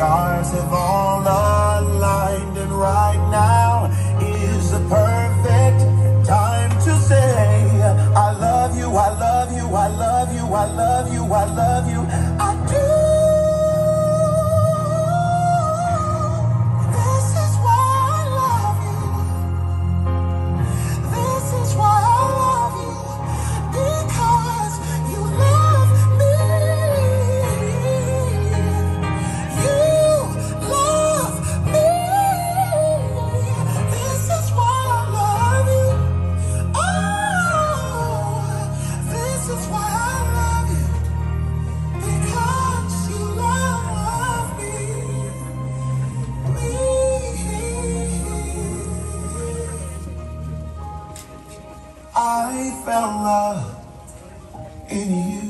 stars have all aligned, and right now is the perfect time to say, I love you, I love you, I love you, I love you, I love you, I found love in you.